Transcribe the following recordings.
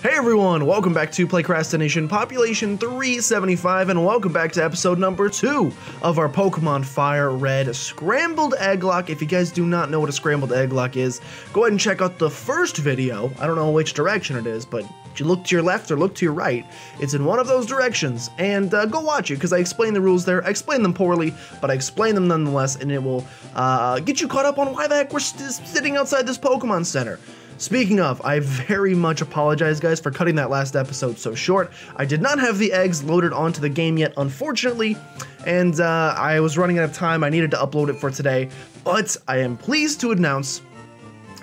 Hey everyone, welcome back to Playcrastination Population 375 and welcome back to episode number 2 of our Pokemon Fire Red Scrambled Egglocke. If you guys do not know what a Scrambled Egglocke is, go ahead and check out the first video. I don't know which direction it is, but you look to your left or look to your right, it's in one of those directions, and uh, go watch it because I explain the rules there. I explain them poorly, but I explain them nonetheless, and it will uh, get you caught up on why the heck we're sitting outside this Pokemon Center. Speaking of, I very much apologize, guys, for cutting that last episode so short. I did not have the eggs loaded onto the game yet, unfortunately, and uh, I was running out of time. I needed to upload it for today, but I am pleased to announce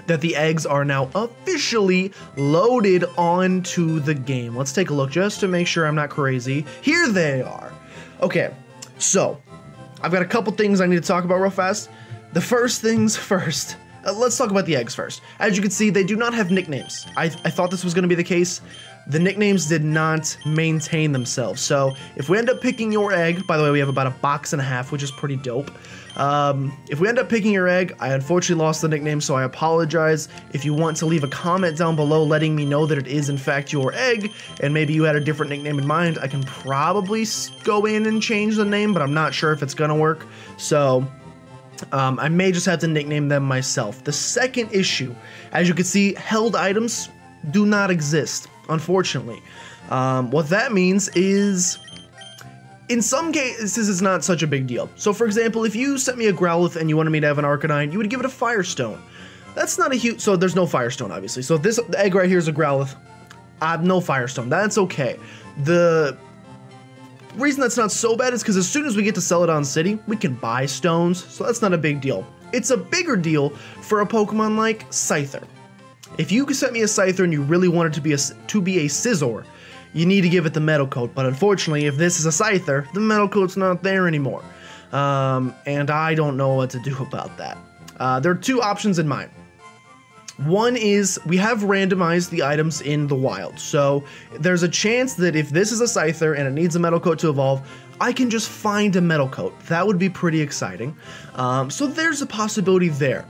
that the eggs are now officially loaded onto the game. Let's take a look just to make sure I'm not crazy. Here they are. Okay, so I've got a couple things I need to talk about real fast. The first things first. Uh, let's talk about the eggs first. As you can see, they do not have nicknames. I, I thought this was going to be the case. The nicknames did not maintain themselves. So if we end up picking your egg, by the way, we have about a box and a half, which is pretty dope. Um, if we end up picking your egg, I unfortunately lost the nickname, so I apologize. If you want to leave a comment down below letting me know that it is in fact your egg, and maybe you had a different nickname in mind, I can probably go in and change the name, but I'm not sure if it's gonna work. So um, I may just have to nickname them myself. The second issue, as you can see, held items do not exist, unfortunately. Um, what that means is, in some cases, it's not such a big deal. So, for example, if you sent me a Growlithe and you wanted me to have an Arcanine, you would give it a Firestone. That's not a huge, so there's no Firestone, obviously. So this egg right here is a Growlithe. I have no Firestone, that's okay. The reason that's not so bad is because as soon as we get to Celadon City, we can buy stones, so that's not a big deal. It's a bigger deal for a Pokemon like Scyther. If you sent me a Scyther and you really wanted to be a, to be a Scizor, you need to give it the metal coat, but unfortunately, if this is a Scyther, the metal coat's not there anymore. Um, and I don't know what to do about that. Uh, there are two options in mind. One is we have randomized the items in the wild, so there's a chance that if this is a Scyther and it needs a metal coat to evolve, I can just find a metal coat. That would be pretty exciting. Um, so there's a possibility there.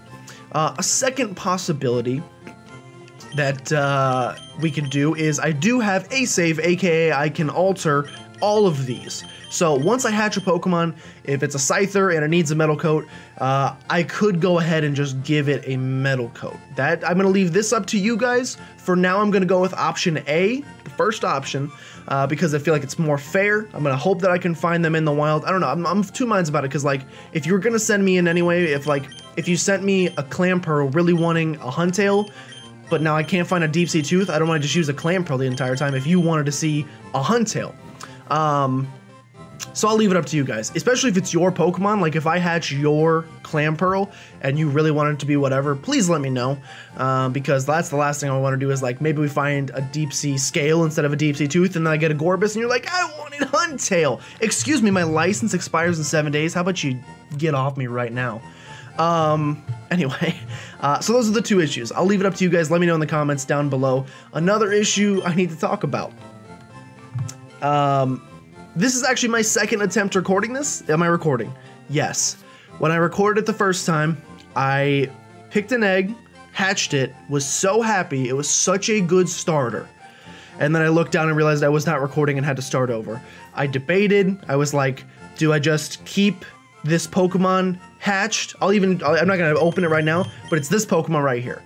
Uh, a second possibility that uh, we can do is I do have a save, aka I can alter all of these. So once I hatch a Pokemon, if it's a Scyther and it needs a metal coat, uh, I could go ahead and just give it a metal coat. That I'm gonna leave this up to you guys. For now, I'm gonna go with option A, the first option, uh, because I feel like it's more fair. I'm gonna hope that I can find them in the wild. I don't know. I'm, I'm two minds about it because like if you were gonna send me in anyway, if like if you sent me a Clamperl really wanting a Huntail, but now I can't find a Deep Sea Tooth, I don't want to just use a Clamperl the entire time. If you wanted to see a Huntail. Um, so I'll leave it up to you guys, especially if it's your Pokemon. Like if I hatch your Clamperl and you really want it to be whatever, please let me know. Um, because that's the last thing I want to do is like maybe we find a deep sea scale instead of a deep sea tooth and then I get a Gorebyss and you're like, I wanted Huntail. Excuse me, my license expires in seven days. How about you get off me right now? Um, anyway, uh, so those are the two issues. I'll leave it up to you guys. Let me know in the comments down below. Another issue I need to talk about. Um, this is actually my second attempt recording this. Am I recording? Yes. When I recorded it the first time, I picked an egg, hatched it, was so happy. It was such a good starter. And then I looked down and realized I was not recording and had to start over. I debated. I was like, do I just keep this Pokemon hatched? I'll even, I'm not going to open it right now, but it's this Pokemon right here.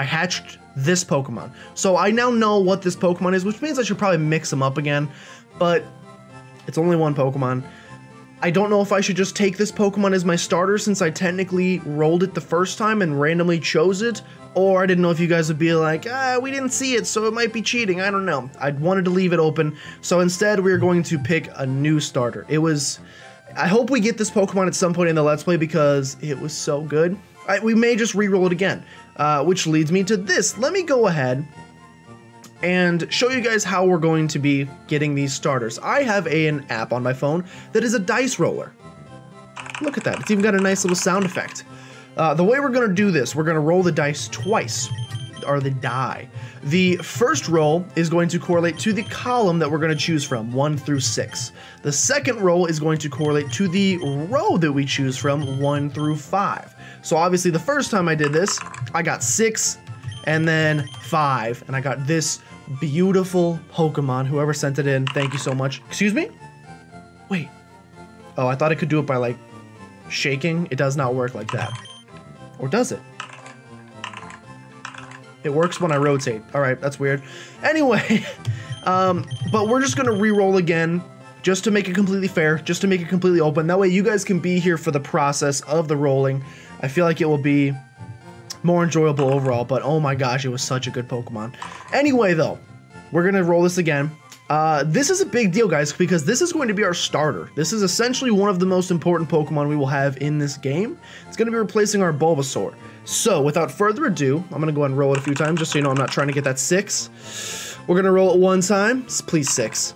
I hatched this Pokemon. So I now know what this Pokemon is, which means I should probably mix them up again. But it's only one Pokemon. I don't know if I should just take this Pokemon as my starter since I technically rolled it the first time and randomly chose it, or I didn't know if you guys would be like, ah, we didn't see it, so it might be cheating. I don't know. I wanted to leave it open, so instead we are going to pick a new starter. It was. I hope we get this Pokemon at some point in the Let's Play because it was so good. I, we may just re-roll it again, uh, which leads me to this. Let me go ahead and show you guys how we're going to be getting these starters. I have a, an app on my phone that is a dice roller. Look at that, it's even got a nice little sound effect. Uh, the way we're gonna do this, we're gonna roll the dice twice, or the die. The first roll is going to correlate to the column that we're going to choose from, 1 through 6. The second roll is going to correlate to the row that we choose from, 1 through 5. So obviously the first time I did this, I got 6 and then 5, and I got this beautiful Pokemon. Whoever sent it in, thank you so much. Excuse me? Wait. Oh, I thought I could do it by like shaking. It does not work like that. Or does it? It works when I rotate. All right, that's weird. Anyway, um, but we're just gonna re-roll again just to make it completely fair, just to make it completely open. That way you guys can be here for the process of the rolling. I feel like it will be more enjoyable overall, but oh my gosh, it was such a good Pokemon. Anyway, though, we're gonna roll this again. Uh, this is a big deal, guys, because this is going to be our starter. This is essentially one of the most important Pokemon we will have in this game. It's going to be replacing our Bulbasaur. So, without further ado, I'm going to go ahead and roll it a few times, just so you know I'm not trying to get that six. We're going to roll it one time. Please, six.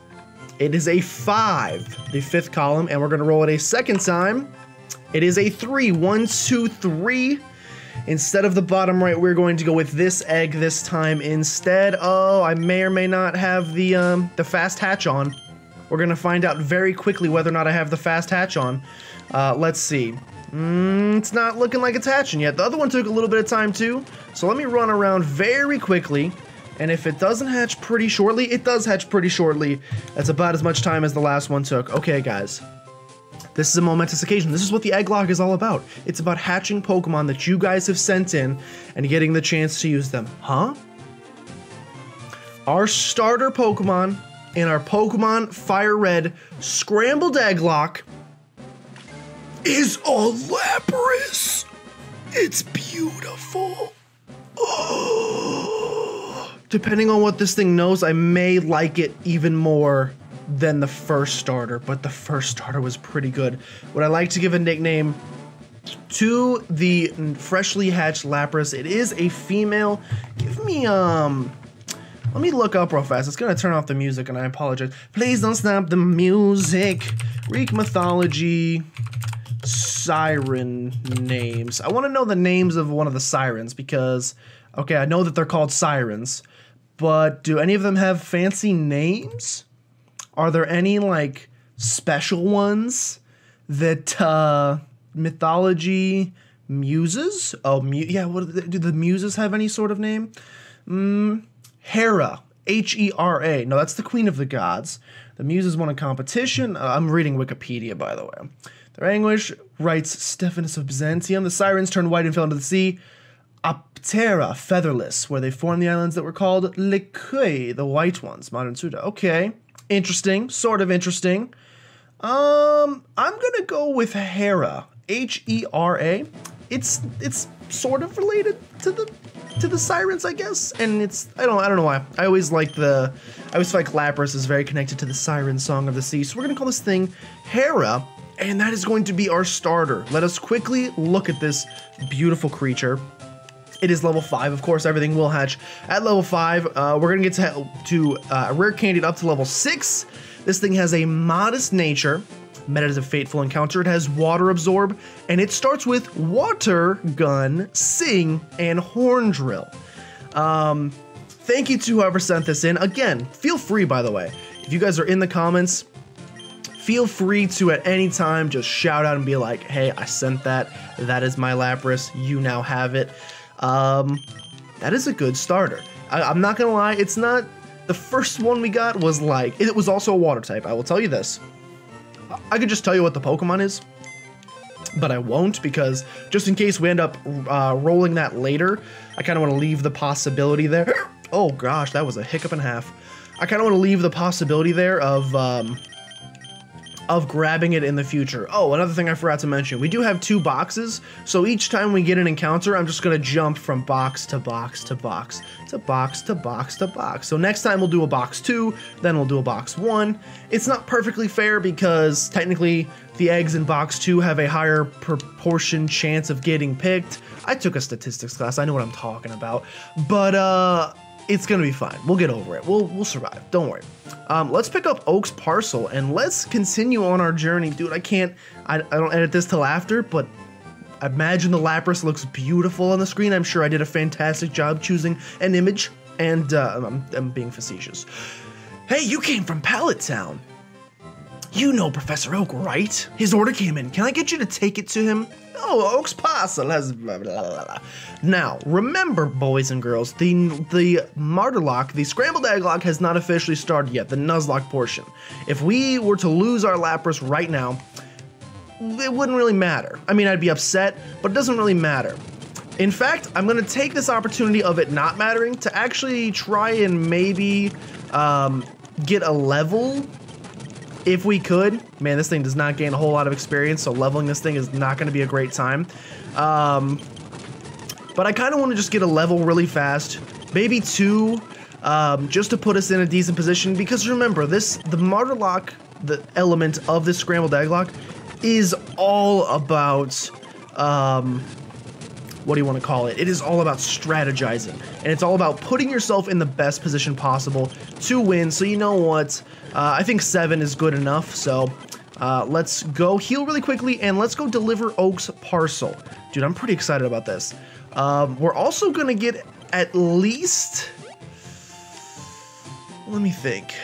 It is a five, the fifth column, and we're going to roll it a second time. It is a three. One, two, three. Instead of the bottom right, we're going to go with this egg this time instead. Oh, I may or may not have the, um, the fast hatch on. We're gonna find out very quickly whether or not I have the fast hatch on. Uh, let's see. Mm, it's not looking like it's hatching yet. The other one took a little bit of time too. So let me run around very quickly. And if it doesn't hatch pretty shortly, it does hatch pretty shortly. That's about as much time as the last one took. Okay, guys. This is a momentous occasion. This is what the Egglocke is all about. It's about hatching Pokemon that you guys have sent in and getting the chance to use them. Huh? Our starter Pokemon in our Pokemon Fire Red Scrambled Egglocke is a Lapras. It's beautiful. Oh. Depending on what this thing knows, I may like it even more than the first starter, but the first starter was pretty good. Would I like to give a nickname to the freshly hatched Lapras? It is a female. Give me, um, let me look up real fast. It's gonna turn off the music and I apologize. Please don't stop the music. Greek mythology, siren names. I wanna know the names of one of the sirens because, okay, I know that they're called sirens, but do any of them have fancy names? Are there any like special ones that uh mythology muses? Oh, mu- yeah. What the, do the muses have any sort of name? Mm, Hera, H E R A. No, that's the queen of the gods. The muses won a competition. Uh, I'm reading Wikipedia, by the way. Their anguish writes Stephanus of Byzantium. The sirens turned white and fell into the sea. Aptera, featherless, where they formed the islands that were called Likui, the white ones, modern Suda. Okay interesting, sort of interesting. Um, I'm gonna go with Hera, H E R A. It's it's sort of related to the to the sirens, I guess. And it's I don't I don't know why. I always like the I always feel like Lapras is very connected to the siren song of the sea. So we're gonna call this thing Hera, and that is going to be our starter. Let us quickly look at this beautiful creature. It is level 5, of course, everything will hatch at level 5. Uh, we're going to get to, to uh, Rare Candy up to level 6. This thing has a modest nature, met it as a fateful encounter. It has water absorb, and it starts with water, gun, sing, and horn drill. Um, thank you to whoever sent this in. Again, feel free, by the way. If you guys are in the comments, feel free to at any time just shout out and be like, hey, I sent that. That is my Lapras. You now have it. Um, that is a good starter. I, I'm not gonna lie, it's not the first one we got was like it was also a water type. I will tell you this. I could just tell you what the Pokemon is, but I won't because just in case we end up uh, rolling that later, I kind of want to leave the possibility there. oh gosh, that was a hiccup and a half. I kind of want to leave the possibility there of um, of grabbing it in the future. Oh, another thing I forgot to mention, we do have two boxes, so each time we get an encounter, I'm just gonna jump from box to box to box to box to box to box. So next time we'll do a box two, then we'll do a box one. It's not perfectly fair because technically the eggs in box two have a higher proportion chance of getting picked. I took a statistics class, I know what I'm talking about, but uh, it's gonna be fine. We'll get over it. We'll we'll survive. Don't worry. Um, let's pick up Oak's parcel and let's continue on our journey, dude. I can't. I, I don't edit this till after, but I imagine the Lapras looks beautiful on the screen. I'm sure I did a fantastic job choosing an image, and uh, I'm, I'm being facetious. Hey, you came from Pallet Town. You know Professor Oak, right? His order came in. Can I get you to take it to him? Oh, Oak's parcel has blah, blah, blah. Now, remember, boys and girls, the the Martyrlocke, the scrambled Egglocke has not officially started yet, the Nuzlocke portion. If we were to lose our Lapras right now, it wouldn't really matter. I mean, I'd be upset, but it doesn't really matter. In fact, I'm going to take this opportunity of it not mattering to actually try and maybe um, get a level if we could. Man, this thing does not gain a whole lot of experience, so leveling this thing is not going to be a great time. Um, but I kind of want to just get a level really fast, maybe two, um, just to put us in a decent position. Because remember, this the Martyrlocke, the element of this Scrambled Egglocke, is all about um, what do you want to call it? It is all about strategizing, and it's all about putting yourself in the best position possible to win. So you know what? Uh, I think seven is good enough. So uh, let's go heal really quickly, and let's go deliver Oak's parcel. Dude, I'm pretty excited about this. Um, we're also gonna get at least. Let me think.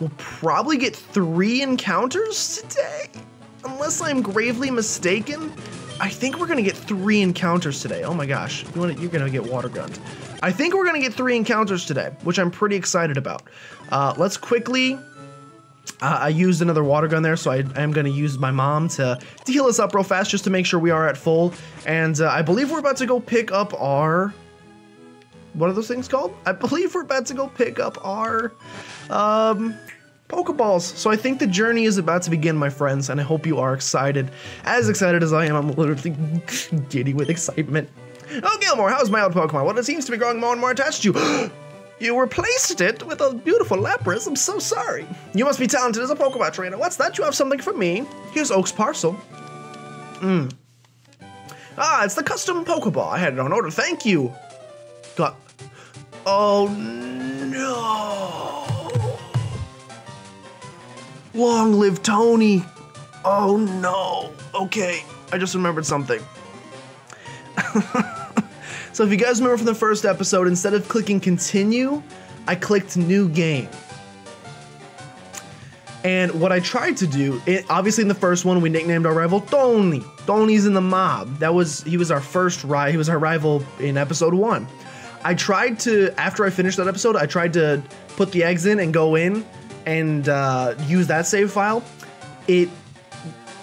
We'll probably get three encounters today unless I'm gravely mistaken, I think we're gonna get three encounters today. Oh my gosh, you you're gonna get water gunned. I think we're gonna get three encounters today, which I'm pretty excited about. Uh, let's quickly. Uh, I used another water gun there, so I am going to use my mom to, to heal us up real fast just to make sure we are at full. And uh, I believe we're about to go pick up our... What are those things called? I believe we're about to go pick up our... Um, Pokeballs. So I think the journey is about to begin, my friends, and I hope you are excited. As excited as I am, I'm literally giddy with excitement. Oh, Gilmore, how's my old Pokemon? Well, it seems to be growing more and more attached to you. you replaced it with a beautiful Lapras. I'm so sorry. You must be talented as a Pokemon trainer. What's that? You have something for me? Here's Oak's parcel. Hmm. Ah, it's the custom Pokeball. I had it on order. Thank you. Got. Oh no. Long live Tony! Oh no. Okay, I just remembered something. so if you guys remember from the first episode, instead of clicking continue, I clicked new game. And what I tried to do, it, obviously in the first one, we nicknamed our rival Tony. Tony's in the mob. That was he was our first rival. He was our rival in episode one. I tried to after I finished that episode, I tried to put the eggs in and go in and uh, use that save file, it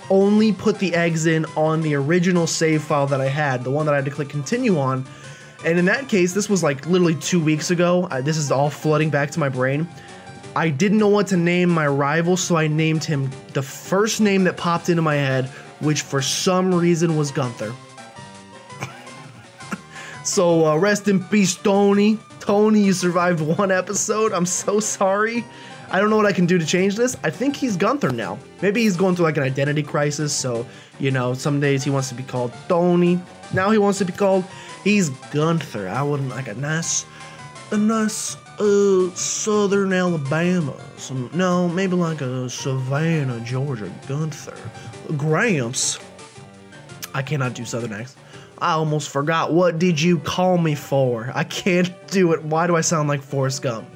only put the eggs in on the original save file that I had, the one that I had to click continue on. And in that case, this was like literally two weeks ago. This is all flooding back to my brain. I didn't know what to name my rival, so I named him the first name that popped into my head, which for some reason was Gunther. so uh, rest in peace, Tony. Tony, you survived one episode. I'm so sorry. I don't know what I can do to change this. I think he's Gunther now. Maybe he's going through like an identity crisis. So, you know, some days he wants to be called Tony. Now he wants to be called, he's Gunther. I wouldn't like a nice, a nice, uh, southern Alabama. Some, no, maybe like a Savannah, Georgia Gunther. Gramps. I cannot do southern accents. I almost forgot. What did you call me for? I can't do it. Why do I sound like Forrest Gump?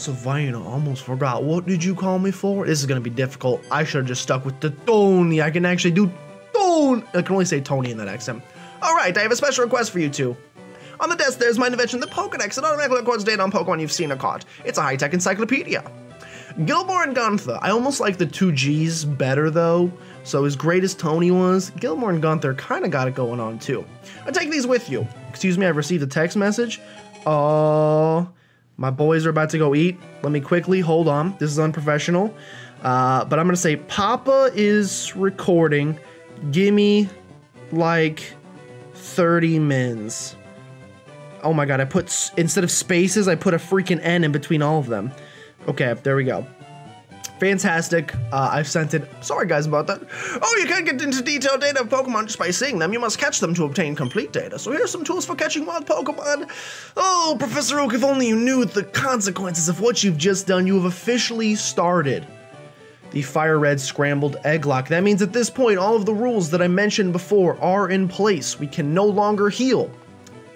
Savannah, almost forgot. What did you call me for? This is gonna be difficult. I should have just stuck with the Tony. I can actually do Tony. I can only say Tony in that accent. Alright, I have a special request for you two. On the desk, there's my invention, the Pokedex. It automatically records data on Pokemon you've seen or caught. It's a high-tech encyclopedia. Gilmore and Gunther. I almost like the two G's better, though. So as great as Tony was, Gilmore and Gunther kind of got it going on, too. I take these with you. Excuse me, I've received a text message. Oh, my boys are about to go eat. Let me quickly hold on. This is unprofessional. Uh, but I'm going to say Papa is recording. Give me like 30 mins. Oh my god, I put, instead of spaces, I put a freaking N in between all of them. Okay, there we go. Fantastic. Uh, I've sent it. Sorry, guys, about that. Oh, you can't get into detailed data of Pokemon just by seeing them. You must catch them to obtain complete data. So here's some tools for catching wild Pokemon. Oh, Professor Oak, if only you knew the consequences of what you've just done. You have officially started the Fire Red Scrambled Egglocke. That means at this point, all of the rules that I mentioned before are in place. We can no longer heal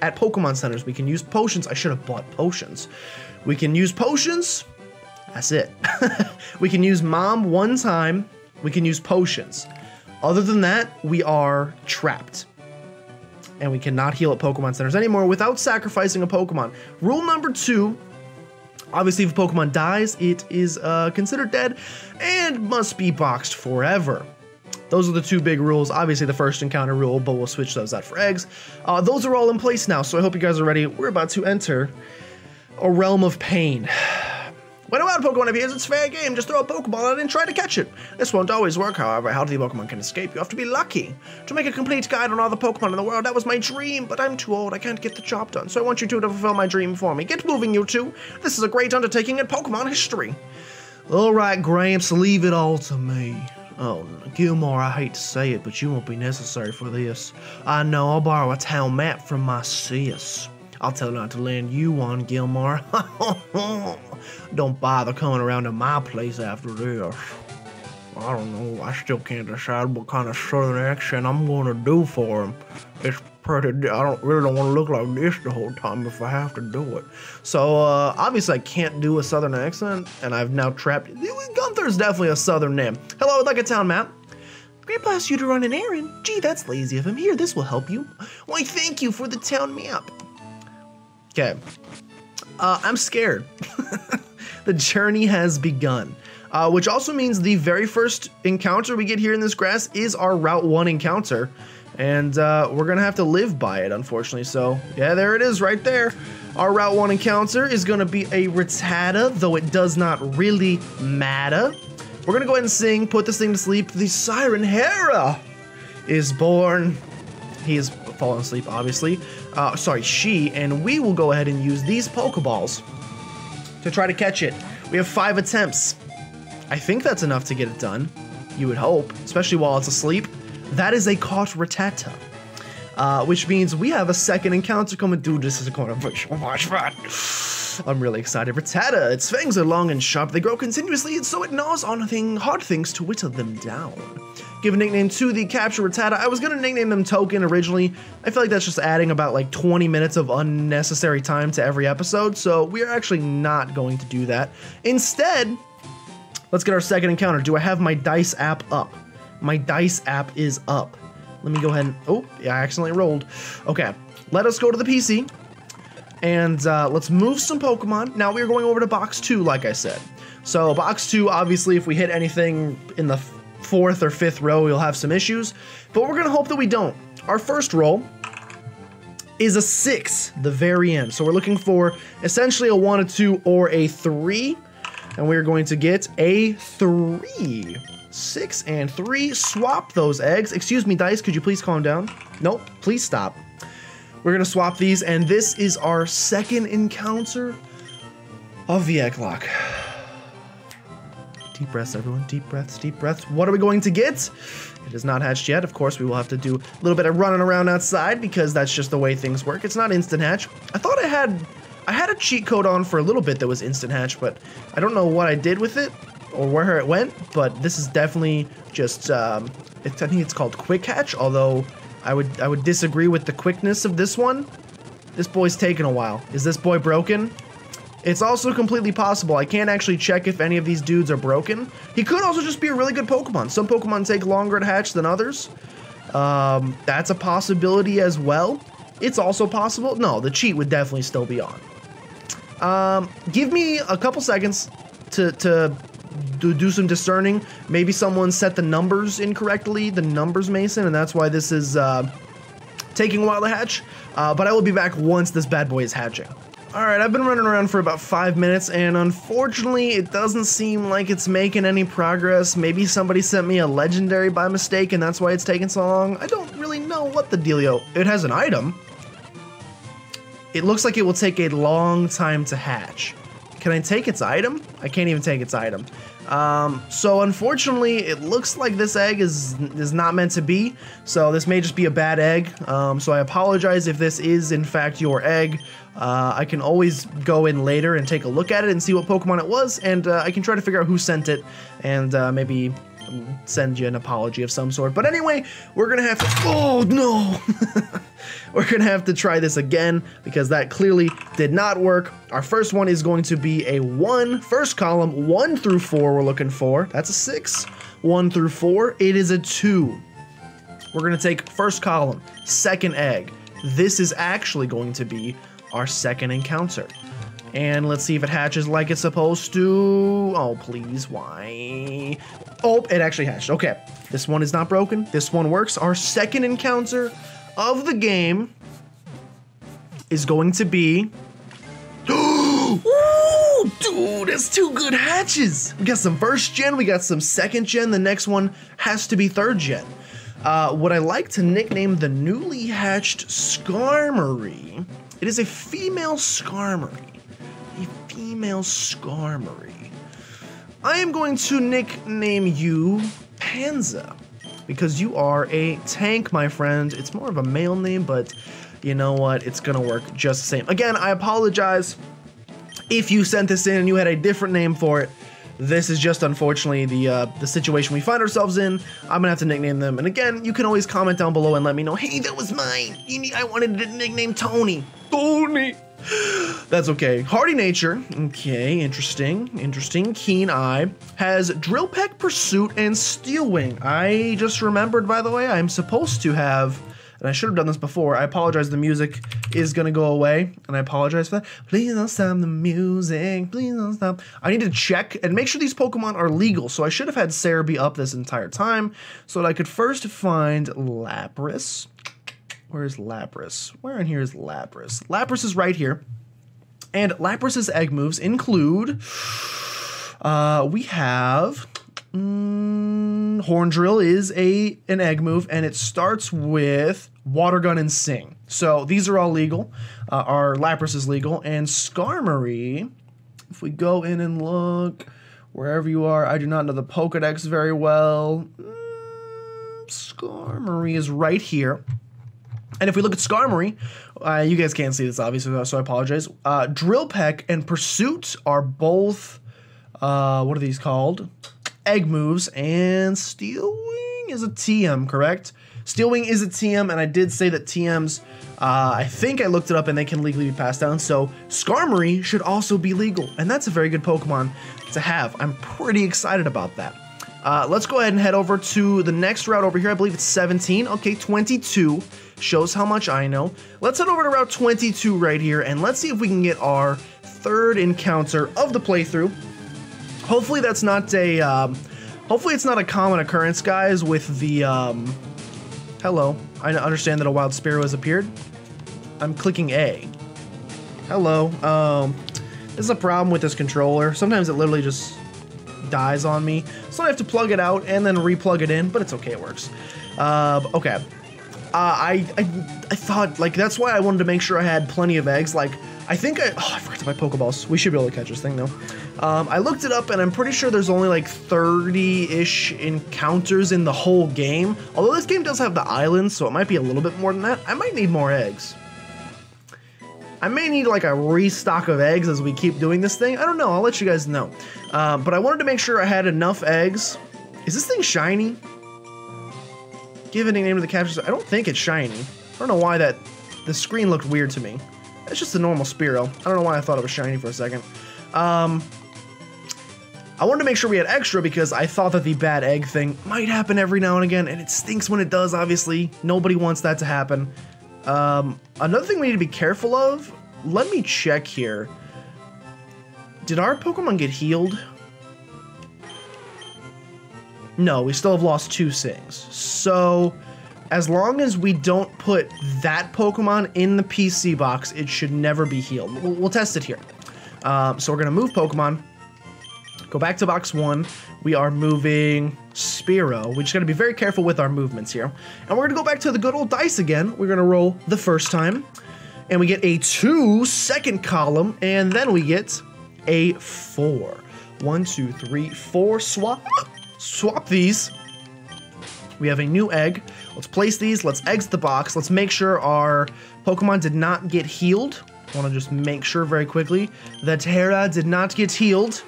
at Pokemon centers. We can use potions. I should have bought potions. We can use potions That's it. we can use Mom one time. We can use potions. Other than that, we are trapped. And we cannot heal at Pokemon centers anymore without sacrificing a Pokemon. Rule number two obviously, if a Pokemon dies, it is uh, considered dead and must be boxed forever. Those are the two big rules. Obviously, the first encounter rule, but we'll switch those out for eggs. Uh, those are all in place now, so I hope you guys are ready. We're about to enter a realm of pain. When a wild Pokemon appears, it's fair game. Just throw a Pokeball at it and try to catch it. This won't always work, however. How the Pokemon can escape, you have to be lucky. To make a complete guide on all the Pokemon in the world, that was my dream, but I'm too old. I can't get the job done, so I want you two to fulfill my dream for me. Get moving, you two. This is a great undertaking in Pokemon history. All right, Gramps, leave it all to me. Oh, Gilmore, I hate to say it, but you won't be necessary for this. I know I'll borrow a town map from my sis. I'll tell her not to lend you one, Gilmore. don't bother coming around to my place after this. I don't know. I still can't decide what kind of southern accent I'm going to do for him. It's pretty. I don't really don't want to look like this the whole time if I have to do it. So uh, obviously I can't do a southern accent, and I've now trapped. Gunther's definitely a southern name. Hello, I'd like a town map. Grandpa asked you to run an errand. Gee, that's lazy of him. Here, this will help you. Why, thank you for the town map. Okay. Uh, I'm scared. the journey has begun. Uh, which also means the very first encounter we get here in this grass is our Route 1 encounter. And uh, we're going to have to live by it, unfortunately. So, yeah, there it is right there. Our Route 1 encounter is going to be a Rattata, though it does not really matter. We're going to go ahead and sing, put this thing to sleep. The Siren Hera is born. He is fallen asleep, obviously. Uh, sorry, she, and we will go ahead and use these Pokeballs to try to catch it. We have five attempts. I think that's enough to get it done. You would hope, especially while it's asleep. That is a caught Rattata. Uh, which means we have a second encounter coming. Dude, this is going to be so much fun. I'm really excited. Rattata, its fangs are long and sharp. They grow continuously, and so it gnaws on thing, hard things to whittle them down. Give a nickname to the capture Rattata. I was to nickname them Token originally. I feel like that's just adding about like 20 minutes of unnecessary time to every episode, so we are actually not going to do that. Instead, let's get our second encounter. Do I have my dice app up? My dice app is up. Let me go ahead and, oh, yeah, I accidentally rolled. Okay, let us go to the PC and uh, let's move some Pokemon. Now we're going over to box two, like I said. So box two, obviously, if we hit anything in the fourth or fifth row, we'll have some issues, but we're gonna hope that we don't. Our first roll is a six, the very end. So we're looking for essentially a one, a two, or a three, and we're going to get a three six, and three. Swap those eggs. Excuse me, Dice, could you please calm down? Nope, please stop. We're gonna swap these, and this is our second encounter of the Egglocke. Deep breaths, everyone. Deep breaths, deep breaths. What are we going to get? It is not hatched yet. Of course, we will have to do a little bit of running around outside because that's just the way things work. It's not instant hatch. I thought I had I had a cheat code on for a little bit that was instant hatch, but I don't know what I did with it or where it went, but this is definitely just, um, I think it's called Quick Hatch, although I would, I would disagree with the quickness of this one. This boy's taking a while. Is this boy broken? It's also completely possible. I can't actually check if any of these dudes are broken. He could also just be a really good Pokemon. Some Pokemon take longer to hatch than others. Um, that's a possibility as well. It's also possible. No, the cheat would definitely still be on. Um, give me a couple seconds to, to do, do some discerning. Maybe someone set the numbers incorrectly, the numbers mason, and that's why this is uh, taking a while to hatch. Uh, but I will be back once this bad boy is hatching. Alright, I've been running around for about five minutes, and unfortunately, it doesn't seem like it's making any progress. Maybe somebody sent me a legendary by mistake, and that's why it's taking so long. I don't really know what the dealio. It has an item. It looks like it will take a long time to hatch. Can I take its item? I can't even take its item. Um, so unfortunately, it looks like this egg is is not meant to be. So this may just be a bad egg. Um, so I apologize if this is in fact your egg. Uh, I can always go in later and take a look at it and see what Pokemon it was, and uh, I can try to figure out who sent it and uh, maybe send you an apology of some sort. But anyway, we're gonna have to. Oh no! we're gonna have to try this again because that clearly did not work. Our first one is going to be a one, first column, one through four we're looking for. That's a six, one through four. It is a two. We're gonna take first column, second egg. This is actually going to be our second encounter. And let's see if it hatches like it's supposed to. Oh, please, why? Oh, it actually hatched. Okay, this one is not broken. This one works. Our second encounter of the game is going to be... Ooh, dude, that's two good hatches. We got some first gen, we got some second gen. The next one has to be third gen. Uh, what I like to nickname the newly hatched Skarmory. It is a female Skarmory a female Skarmory. I am going to nickname you Panza because you are a tank, my friend. It's more of a male name, but you know what? It's gonna work just the same. Again, I apologize if you sent this in and you had a different name for it. This is just unfortunately the uh, the situation we find ourselves in. I'm gonna have to nickname them. And again, you can always comment down below and let me know. Hey, that was mine. Need, I wanted to nickname Tony. Tony. That's okay. Hardy nature. Okay, interesting. Interesting. Keen eye. Has drill peck pursuit and steel wing. I just remembered, by the way, I'm supposed to have, and I should have done this before. I apologize. The music is going to go away, and I apologize for that. Please don't stop the music. Please don't stop. I need to check and make sure these Pokemon are legal. So I should have had Serebii up this entire time so that I could first find Lapras. Where's Lapras? Where in here is Lapras? Lapras is right here. And Lapras's egg moves include, uh, we have, mm, Horn Drill is a an egg move, and it starts with Water Gun and Sing. So these are all legal. Uh, our Lapras is legal, and Skarmory, if we go in and look, wherever you are, I do not know the Pokedex very well. Mm, Skarmory is right here. And if we look at Skarmory, uh, you guys can't see this obviously, so I apologize. Uh, Drill Peck and Pursuit are both, uh, what are these called? Egg moves, and Steel Wing is a TM, correct? Steel Wing is a TM, and I did say that TMs, uh, I think I looked it up and they can legally be passed down, so Skarmory should also be legal, and that's a very good Pokemon to have. I'm pretty excited about that. Uh, let's go ahead and head over to the next route over here. I believe it's 17. Okay, 22 shows how much I know. Let's head over to Route 22 right here, and let's see if we can get our third encounter of the playthrough. Hopefully that's not a, um, hopefully it's not a common occurrence, guys, with the, um, hello. I understand that a wild Spearow has appeared. I'm clicking A. Hello. Um, this is a problem with this controller. Sometimes it literally just dies on me. So I have to plug it out and then replug it in, but it's okay, it works. Uh, okay. Uh, I, I, I thought, like, that's why I wanted to make sure I had plenty of eggs. Like, I think I, oh, I forgot to buy Pokeballs. We should be able to catch this thing, though. Um, I looked it up, and I'm pretty sure there's only, like, 30-ish encounters in the whole game. Although this game does have the islands, so it might be a little bit more than that. I might need more eggs. I may need like a restock of eggs as we keep doing this thing. I don't know. I'll let you guys know. Uh, but I wanted to make sure I had enough eggs. Is this thing shiny? Give it a name to the capture. I don't think it's shiny. I don't know why that the screen looked weird to me. It's just a normal Spearow. I don't know why I thought it was shiny for a second. Um, I wanted to make sure we had extra because I thought that the bad egg thing might happen every now and again, and it stinks when it does, obviously. Nobody wants that to happen. Um, another thing we need to be careful of, let me check here. Did our Pokemon get healed? No, we still have lost two Sings. So, as long as we don't put that Pokemon in the PC box, it should never be healed. We'll, we'll test it here. Um, so we're going to move Pokemon. Go back to box one. We are moving Spearow. We just got to be very careful with our movements here. And we're going to go back to the good old dice again. We're going to roll the first time. And we get a two second column. And then we get a four. One, two, three, four. Swap. Swap these. We have a new egg. Let's place these. Let's exit the box. Let's make sure our Pokemon did not get healed. I want to just make sure very quickly that Hera did not get healed.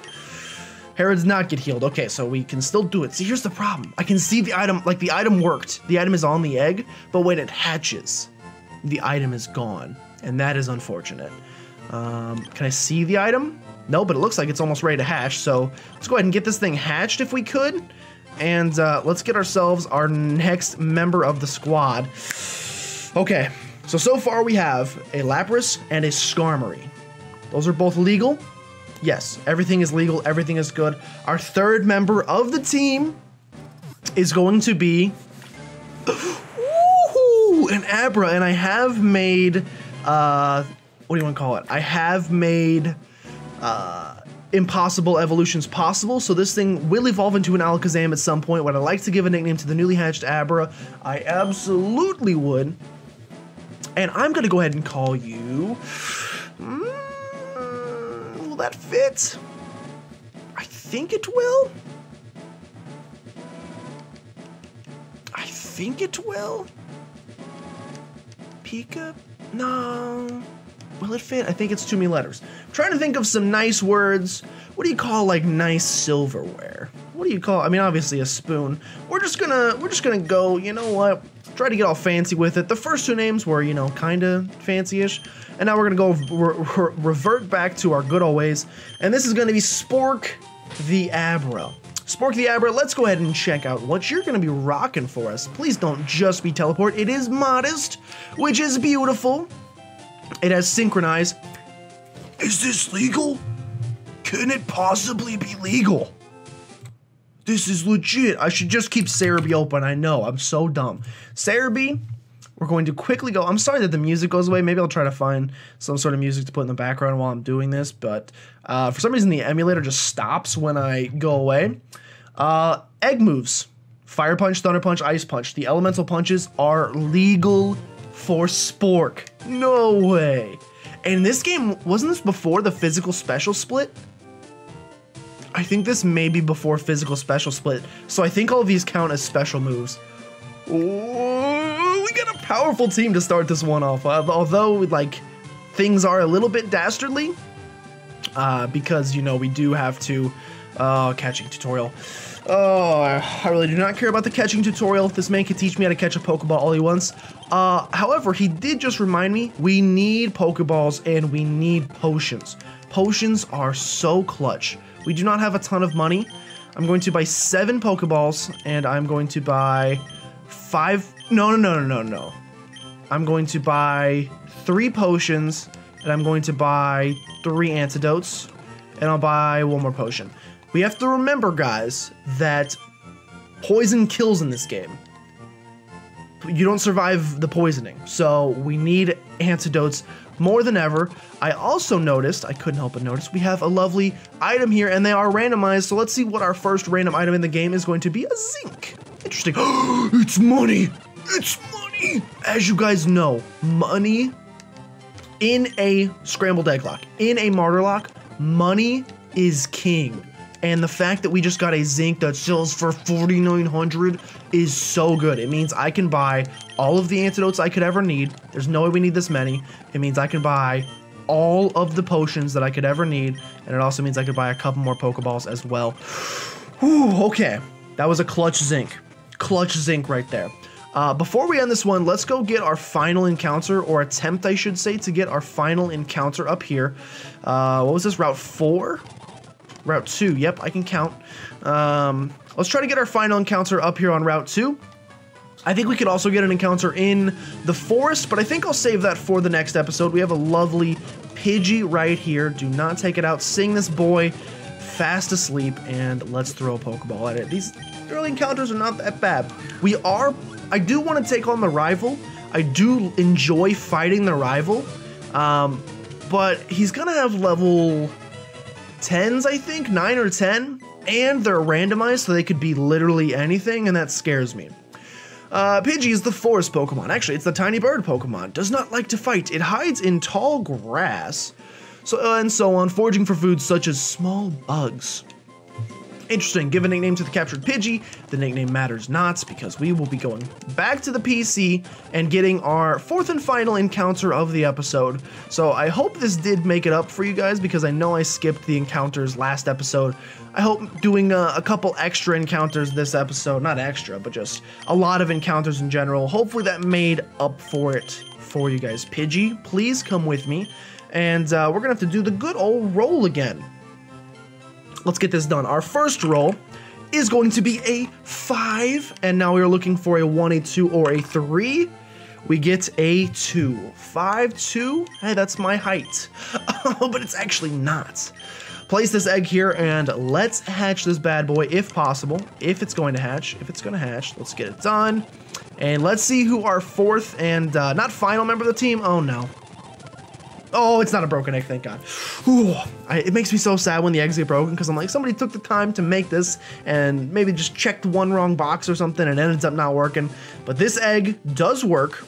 Hera does not get healed. Okay, so we can still do it. See, here's the problem. I can see the item, like the item worked. The item is on the egg, but when it hatches, the item is gone, and that is unfortunate. Um, can I see the item? No, but it looks like it's almost ready to hatch, so let's go ahead and get this thing hatched if we could. And uh, let's get ourselves our next member of the squad. Okay, so so far we have a Lapras and a Skarmory. Those are both legal. Yes, everything is legal, everything is good. Our third member of the team is going to be an Abra, and I have made uh, what do you want to call it? I have made uh, impossible evolutions possible, so this thing will evolve into an Alakazam at some point. Would I like to give a nickname to the newly hatched Abra? I absolutely would. And I'm going to go ahead and call you... That fit? I think it will. I think it will. Pika? No. Will it fit? I think it's too many letters. I'm trying to think of some nice words. What do you call like nice silverware? What do you call? I mean, obviously a spoon. We're just gonna we're just gonna go. You know what? Try to get all fancy with it. The first two names were you know kind of fancy-ish, and now we're gonna go re re revert back to our good old ways. And this is gonna be Spork the Abra. Spork the Abra, let's go ahead and check out what you're going to be rocking for us. Please don't just be teleport. It is modest, which is beautiful. It has synchronize. Is this legal? Can it possibly be legal? This is legit. I should just keep Serebii open. I know. I'm so dumb. Serebii, we're going to quickly go. I'm sorry that the music goes away. Maybe I'll try to find some sort of music to put in the background while I'm doing this. But uh, for some reason, the emulator just stops when I go away. Uh, egg moves. Fire Punch, Thunder Punch, Ice Punch. The elemental punches are legal for Spork. No way. And this game, wasn't this before the physical special split? I think this may be before physical special split. So I think all of these count as special moves. Ooh, we got a powerful team to start this one off. Although, like, things are a little bit dastardly. Uh, because, you know, we do have to... Uh, catching tutorial. Oh, I really do not care about the catching tutorial. This man can teach me how to catch a Pokeball all he wants. Uh, however, he did just remind me, we need Pokeballs and we need potions. Potions are so clutch. We do not have a ton of money. I'm going to buy seven Pokeballs and I'm going to buy five, no, no, no, no, no, no. I'm going to buy three potions and I'm going to buy three antidotes and I'll buy one more potion. We have to remember, guys, that poison kills in this game. You don't survive the poisoning, so we need antidotes more than ever. I also noticed, I couldn't help but notice, we have a lovely item here, and they are randomized, so let's see what our first random item in the game is going to be. A zinc. Interesting. it's money! It's money! As you guys know, money in a scrambled Egglocke, in a Martyrlocke, money is king. And the fact that we just got a zinc that sells for 4900 is so good. It means I can buy all of the antidotes I could ever need. There's no way we need this many. It means I can buy all of the potions that I could ever need. And it also means I could buy a couple more Pokeballs as well. Whew, okay. That was a clutch zinc. Clutch zinc right there. Uh, before we end this one, let's go get our final encounter, or attempt, I should say, to get our final encounter up here. Uh, what was this, Route 4? Route 2. Yep, I can count. Um, let's try to get our final encounter up here on Route 2. I think we could also get an encounter in the forest, but I think I'll save that for the next episode. We have a lovely Pidgey right here. Do not take it out. Sing this boy fast asleep, and let's throw a Pokeball at it. These early encounters are not that bad. We are... I do want to take on the rival. I do enjoy fighting the rival, um, but he's going to have level 10s, I think, 9 or 10, and they're randomized so they could be literally anything, and that scares me. Uh, Pidgey is the forest Pokemon. Actually, it's the tiny bird Pokemon. Does not like to fight. It hides in tall grass, so uh, and so on, foraging for food such as small bugs. Interesting, give a nickname to the captured Pidgey. The nickname matters not because we will be going back to the PC and getting our fourth and final encounter of the episode. So I hope this did make it up for you guys because I know I skipped the encounters last episode. I hope doing a, a couple extra encounters this episode, not extra, but just a lot of encounters in general, hopefully that made up for it for you guys. Pidgey, please come with me. And uh, we're to have to do the good old roll again. Let's get this done. Our first roll is going to be a 5. And now we are looking for a 1, a 2, or a 3. We get a 2. 5, 2. Hey, that's my height. but it's actually not. Place this egg here and let's hatch this bad boy if possible. If it's going to hatch. If it's going to hatch. Let's get it done. And let's see who our fourth and uh, not final member of the team. Oh, no. Oh, it's not a broken egg, thank God. Ooh, I, it makes me so sad when the eggs get broken because I'm like, somebody took the time to make this and maybe just checked one wrong box or something and ends up not working. But this egg does work,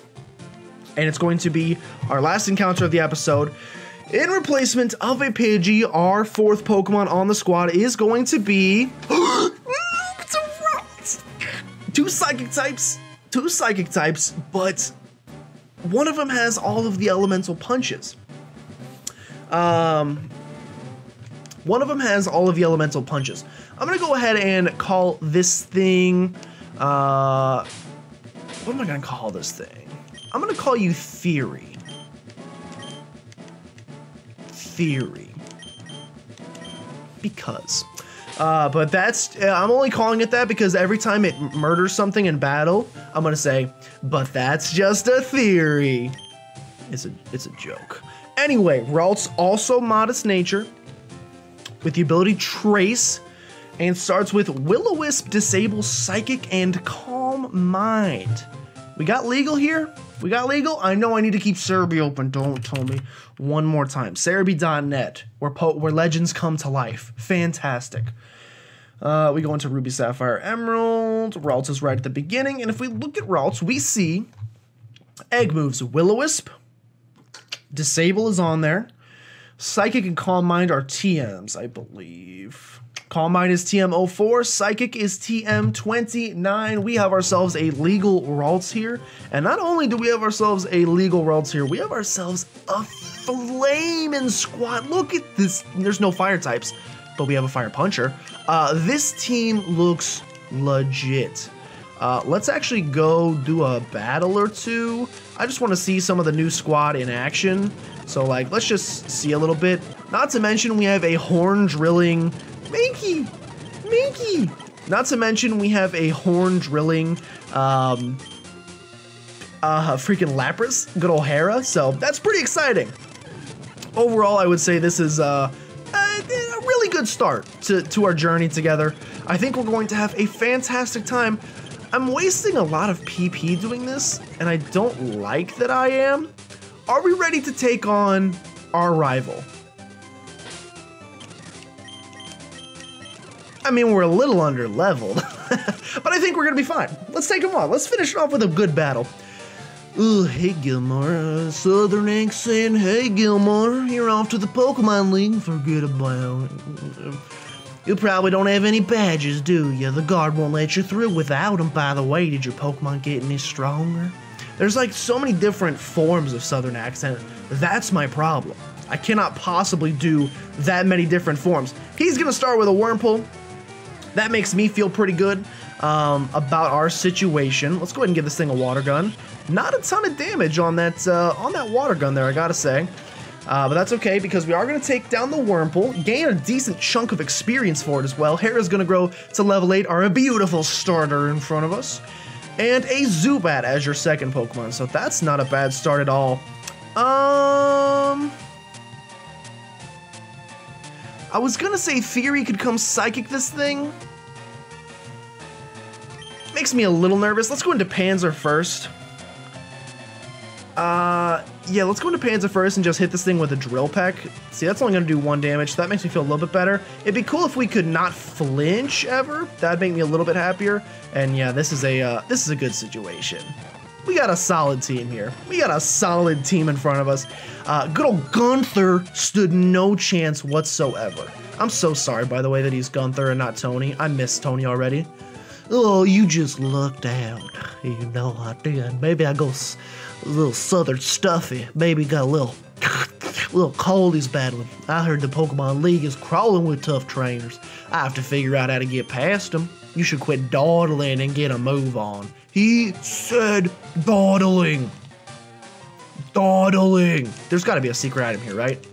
and it's going to be our last encounter of the episode. In replacement of a Pidgey, our fourth Pokemon on the squad is going to be. it's a Ralts! Two Psychic types, two Psychic types, but one of them has all of the elemental punches. Um, one of them has all of the elemental punches. I'm gonna go ahead and call this thing. Uh, what am I gonna call this thing? I'm gonna call you Theory. Theory. Because. Uh, but that's, I'm only calling it that because every time it murders something in battle, I'm gonna say, but that's just a theory. It's a, it's a joke. Anyway, Ralts also modest nature with the ability Trace and starts with Will-O-Wisp disable Psychic and Calm Mind. We got legal here. We got legal. I know I need to keep Serebii open. Don't tell me one more time. Serebii.net, where where legends come to life. Fantastic. Uh, we go into Ruby Sapphire Emerald. Ralts is right at the beginning, and if we look at Ralts, we see Egg moves Will-O-Wisp, Disable is on there. Psychic and Calm Mind are TMs, I believe. Calm Mind is TM04, Psychic is TM29. We have ourselves a legal Ralts here. And not only do we have ourselves a legal Ralts here, we have ourselves a Flaming Squad. Look at this. There's no fire types, but we have a Fire Puncher. Uh, this team looks legit. Uh, let's actually go do a battle or two. I just want to see some of the new squad in action. So, like, let's just see a little bit. Not to mention, we have a horn drilling Minky! Minky! Not to mention, we have a horn drilling um, uh, freaking Lapras, good old Hera. So, that's pretty exciting. Overall, I would say this is uh, a really good start to, to our journey together. I think we're going to have a fantastic time I'm wasting a lot of PP doing this, and I don't like that I am. Are we ready to take on our rival? I mean, we're a little under leveled, but I think we're gonna be fine. Let's take him on. Let's finish it off with a good battle. Ooh, hey Gilmore, uh, Southern accent. Hey Gilmore, you're off to the Pokemon League. Forget about it. You probably don't have any badges, do you? The guard won't let you through without them. By the way, did your Pokemon get any stronger? There's like so many different forms of Southern accent. That's my problem. I cannot possibly do that many different forms. He's gonna start with a Wurmple. That makes me feel pretty good um, about our situation. Let's go ahead and give this thing a water gun. Not a ton of damage on that uh, on that water gun there, I gotta say. Uh, but that's okay because we are going to take down the Wurmple, gain a decent chunk of experience for it as well. Hera's going to grow to level 8, our beautiful starter in front of us. And a Zubat as your second Pokemon, so that's not a bad start at all. Um... I was gonna say Theory could come Psychic this thing. Makes me a little nervous. Let's go into Panzer first. Uh, yeah, let's go into Panzer first and just hit this thing with a Drill Peck. See, that's only going to do one damage, so that makes me feel a little bit better. It'd be cool if we could not flinch ever. That'd make me a little bit happier. And yeah, this is a uh, this is a good situation. We got a solid team here. We got a solid team in front of us. Uh, good old Gunther stood no chance whatsoever. I'm so sorry, by the way, that he's Gunther and not Tony. I miss Tony already. Oh, you just lucked out. You know I did. Maybe I go a little southern stuffy. Maybe got a little, little cold he's battling. I heard the Pokemon League is crawling with tough trainers. I have to figure out how to get past them. You should quit dawdling and get a move on. He said dawdling. Dawdling. There's got to be a secret item here, right?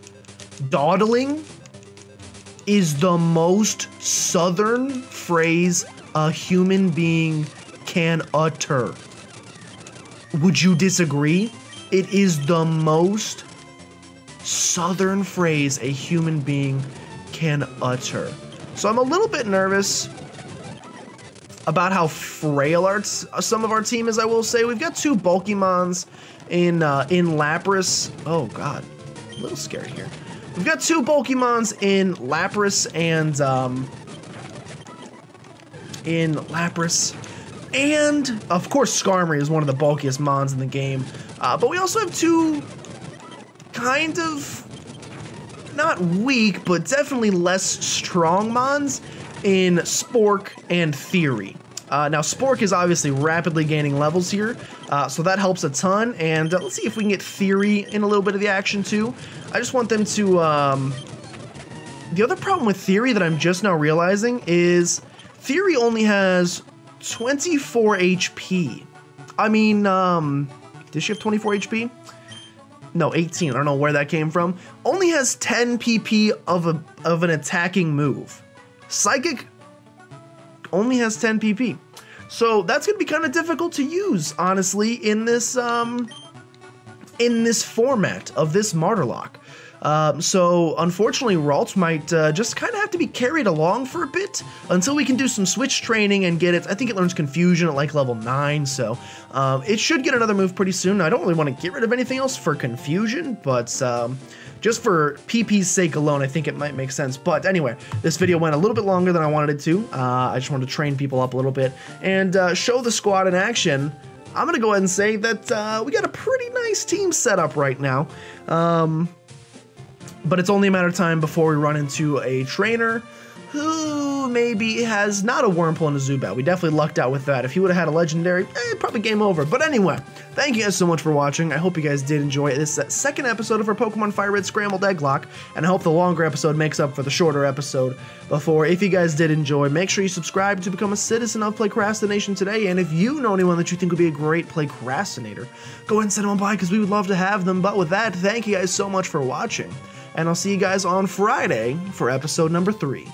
Dawdling is the most southern phrase a human being can utter. Would you disagree? It is the most southern phrase a human being can utter. So I'm a little bit nervous about how frail our some of our team is. I will say we've got two bulky mons in uh, in Lapras. Oh god, a little scary here. We've got two bulky mons in Lapras and um, in Lapras. And, of course, Skarmory is one of the bulkiest mons in the game. Uh, but we also have two kind of not weak, but definitely less strong mons in Spork and Theory. Uh, now, Spork is obviously rapidly gaining levels here, uh, so that helps a ton. And uh, let's see if we can get Theory in a little bit of the action too. I just want them to. Um... The other problem with Theory that I'm just now realizing is Theory only has 24 HP. I mean, um, does she have 24 HP? No, 18. I don't know where that came from. Only has 10 PP of a of an attacking move. Psychic only has 10 PP. So that's gonna be kind of difficult to use, honestly, in this um in this format of this Martyrlocke. Um, so unfortunately, Ralt might uh, just kind of have to be carried along for a bit until we can do some switch training and get it. I think it learns Confusion at like level 9, so um, it should get another move pretty soon. I don't really want to get rid of anything else for Confusion, but um, just for PP's sake alone, I think it might make sense. But anyway, this video went a little bit longer than I wanted it to. Uh, I just wanted to train people up a little bit and uh, show the squad in action. I'm going to go ahead and say that uh, we got a pretty nice team set up right now. Um, but it's only a matter of time before we run into a trainer who maybe has not a Wurmple and a Zubat. We definitely lucked out with that. If he would have had a legendary, eh, probably game over. But anyway, thank you guys so much for watching. I hope you guys did enjoy this second episode of our Pokemon Fire Red Scrambled Egglocke, and I hope the longer episode makes up for the shorter episode before. If you guys did enjoy, make sure you subscribe to become a citizen of Playcrastination today, and if you know anyone that you think would be a great Playcrastinator, go ahead and send them by because we would love to have them. But with that, thank you guys so much for watching and I'll see you guys on Friday for episode number three.